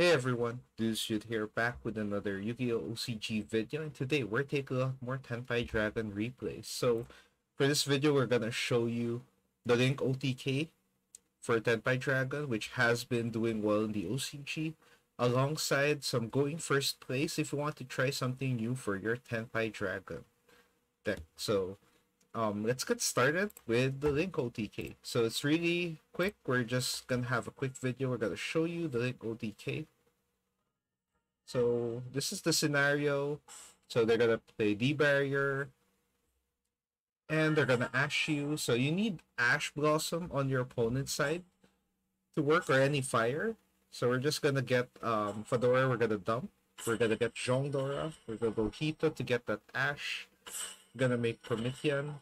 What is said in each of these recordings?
Hey everyone, Dude here back with another Yu-Gi-Oh! OCG video and today we're taking a look more Tenpai Dragon replays. So for this video we're gonna show you the Link OTK for Tenpai Dragon which has been doing well in the OCG alongside some going first place if you want to try something new for your Tenpai Dragon deck. So um, let's get started with the Link OTK. So it's really quick. We're just gonna have a quick video. We're gonna show you the Link OTK. So this is the scenario. So they're gonna play D barrier. And they're gonna ash you. So you need Ash Blossom on your opponent's side to work or any fire. So we're just gonna get um Fedora, we're gonna dump. We're gonna get Zhongdora. We're gonna go Hito to get that Ash gonna make Promethean.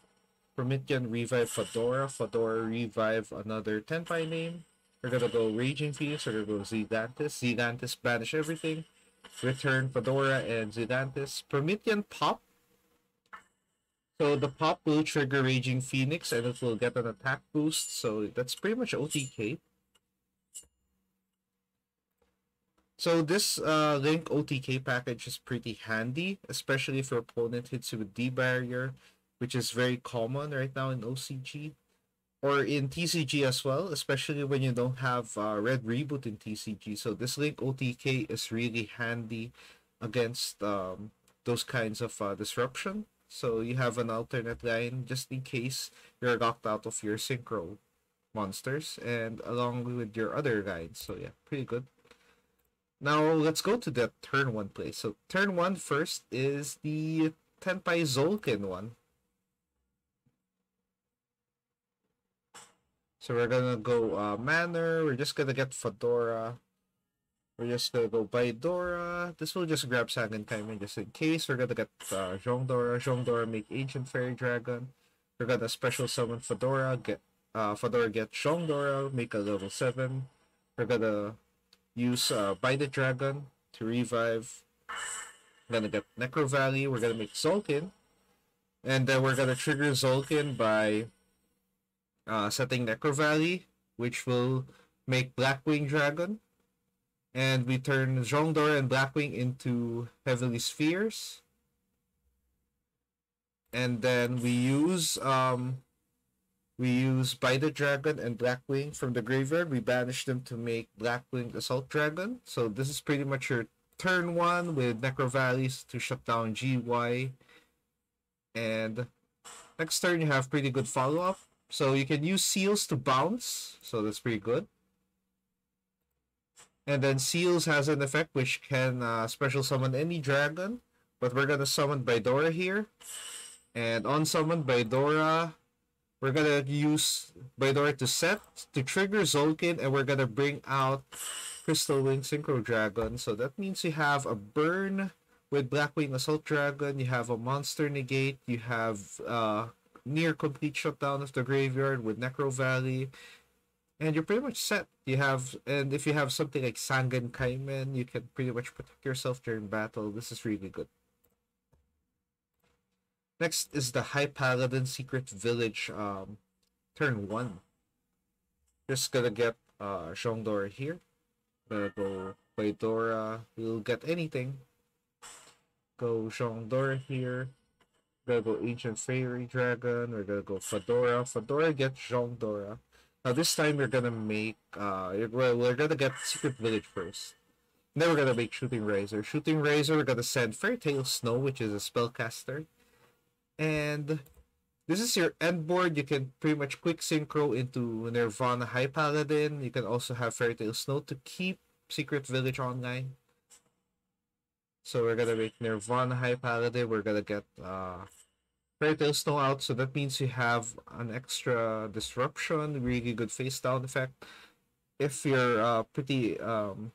Promethean revive Fedora. Fedora revive another Tenpai name. We're gonna go Raging Phoenix. We're gonna go Zigantis. Zigantis banish everything. Return Fedora and Zigantis. Promethean pop. So the pop will trigger Raging Phoenix and it will get an attack boost. So that's pretty much OTK. So this uh, Link OTK package is pretty handy, especially if your opponent hits you with D barrier, which is very common right now in OCG. Or in TCG as well, especially when you don't have uh, Red Reboot in TCG. So this Link OTK is really handy against um, those kinds of uh, disruption. So you have an alternate line just in case you're locked out of your synchro monsters and along with your other lines. So yeah, pretty good. Now let's go to the turn one play. So turn one first is the Tenpai Zolkin one. So we're gonna go uh, Manor. We're just gonna get Fedora. We're just gonna go by Dora. This will just grab Sangen Kaimen just in case. We're gonna get uh, Zhongdora. Zhongdora make Ancient Fairy Dragon. We're gonna special summon Fedora. Get uh, Fedora get Zhongdora. Make a level 7. We're gonna use uh, By the Dragon to revive. We're gonna get Necro Valley. We're gonna make Zolkin. And then we're gonna trigger Zolkin by uh, setting Necro Valley, which will make Blackwing Dragon. And we turn Zhongdor and Blackwing into Heavenly Spheres. And then we use um, we use By the Dragon and Blackwing from the graveyard. We banish them to make Blackwing Assault Dragon. So this is pretty much your turn one with Necro Valleys to shut down GY. And next turn you have pretty good follow-up. So you can use Seals to bounce. So that's pretty good. And then Seals has an effect which can uh, special summon any dragon. But we're going to summon Baidora here. And on summon Baidora, we're gonna use Baidora to set to trigger Zolkin, and we're gonna bring out Crystal Wing Synchro Dragon. So that means you have a burn with Blackwing Assault Dragon, you have a monster negate, you have uh near complete shutdown of the graveyard with Necro Valley, and you're pretty much set. You have and if you have something like Sangen Kaimen, you can pretty much protect yourself during battle. This is really good. Next is the High Paladin Secret Village um, turn 1. Just gonna get uh, Zhongdor here. Gonna go Baidora. We'll get anything. Go Zhongdor here. Gonna go Ancient Fairy Dragon. We're gonna go Fedora. Fedora gets Zhongdora. Now this time we're gonna make, uh, well, we're gonna get Secret Village first. then we're gonna make Shooting Razor. Shooting Razor, we're gonna send Fairy Tail Snow, which is a spellcaster. And this is your end board. You can pretty much quick synchro into Nirvana High Paladin. You can also have Fairy Tail Snow to keep Secret Village online. So we're gonna make Nirvana High Paladin. We're gonna get uh, Fairy Tail Snow out. So that means you have an extra disruption, really good face down effect. If you're uh, pretty um,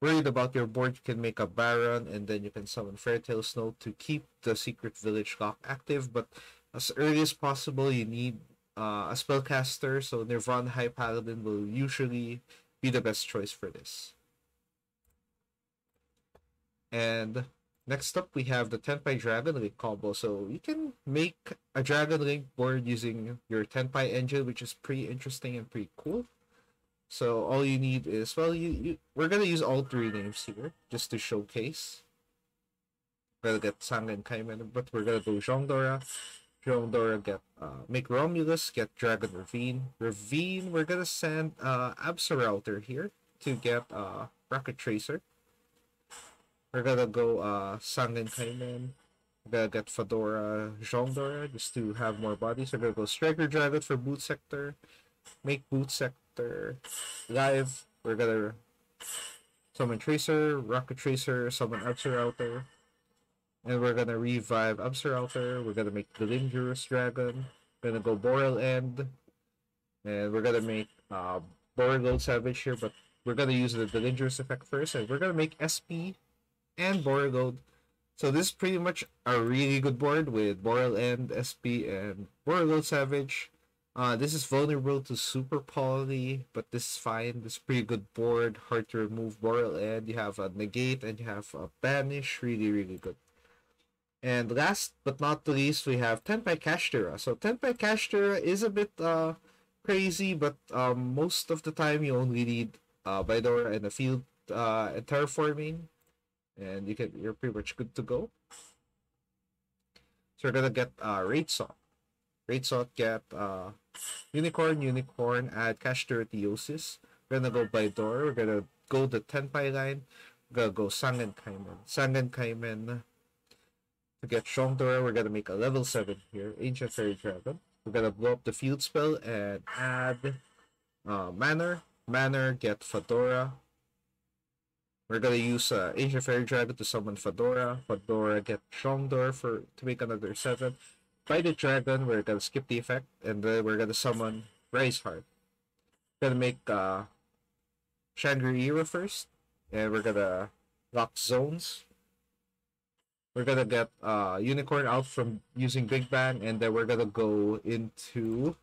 worried about your board, you can make a Baron and then you can summon Fairy Tail Snow to keep the Secret Village lock active. But as early as possible, you need uh, a spellcaster, so Nirvana High Paladin will usually be the best choice for this. And next up, we have the Tenpai Dragon Link combo. So you can make a Dragon Link board using your Tenpai engine, which is pretty interesting and pretty cool. So all you need is well, you, you we're gonna use all three names here just to showcase. We're gonna get Sangen Kaimen, but we're gonna go Zhongdora. Zhongdora get uh, make Romulus, get Dragon Ravine. Ravine, we're gonna send uh Absorouter here to get uh Rokket Tracer. We're gonna go uh Sangen Kaimen. We're gonna get Fedora Zhongdora just to have more bodies. We're gonna go Striker Dragon for Boot Sector. Make Boot Sector live. We're gonna summon Tracer, Rokket Tracer, summon Upsir out there. And we're gonna revive Absorouter. We're gonna make the Dangerous Dragon. We're gonna go Borrelend. And we're gonna make uh, Borreload Savage here, but we're gonna use the, the Dangerous effect first. And we're gonna make SP and Boreal So this is pretty much a really good board with Borrelend, SP, and Borreload Savage. Uh, this is vulnerable to super poly, but this is fine. This is pretty good board. Hard to remove Borrelend. You have a negate and you have a banish. Really, really good. And last but not the least, we have Tenpai Kashtira. So Tenpai Kashtira is a bit uh, crazy, but um, most of the time you only need uh, Baidora and a field uh, and terraforming, and you can you're pretty much good to go. So we're gonna get uh, Wraitsoth. Wraitsoth Gap, uh, Unicorn, Unicorn, add Kashtiratheosis. We're gonna go by door. We're gonna go the Tenpai line. We're gonna go Sangen Kaimen. Sangen Kaimen to get Zhongdora, we're gonna make a level 7 here, Ancient Fairy Dragon. We're gonna blow up the field spell and add uh, Manor. Manor, get Fedora. We're gonna use uh, Ancient Fairy Dragon to summon Fedora. Fedora, get Zhongdora for to make another 7. By the Dragon, we're gonna skip the effect, and then we're gonna summon Riseheart. We're gonna make uh, Shangri-Ira first, and we're gonna lock zones. We're gonna get uh unicorn out from using big bang and then we're gonna go into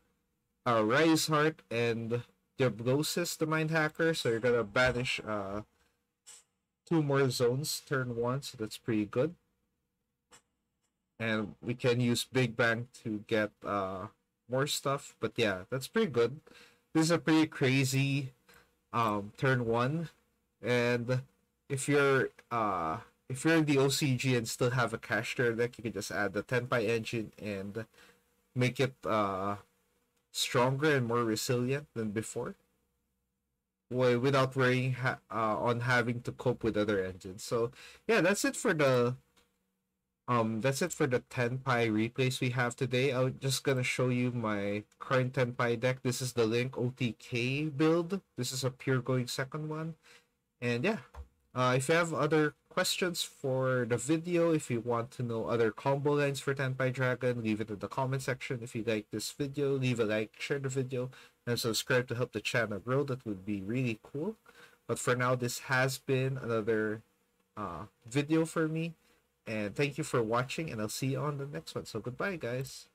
uh rise heart and diablosis the mind hacker. So you're gonna banish uh two more zones turn one so that's pretty good and we can use big bang to get uh more stuff but yeah that's pretty good this is a pretty crazy um turn one and if you're uh if you're in the OCG and still have a Kashtira deck, you can just add the Tenpai engine and make it uh, stronger and more resilient than before. Without worrying ha- uh, on having to cope with other engines. So yeah, that's it for the um that's it for the Tenpai replays we have today. I'm just gonna show you my current Tenpai deck. This is the Link OTK build. This is a pure going second one. And yeah. Uh, if you have other questions for the video, if you want to know other combo lines for Tenpai Dragon, leave it in the comment section. If you like this video, leave a like, share the video, and subscribe to help the channel grow. That would be really cool. But for now, this has been another uh, video for me. And thank you for watching, and I'll see you on the next one. So goodbye, guys.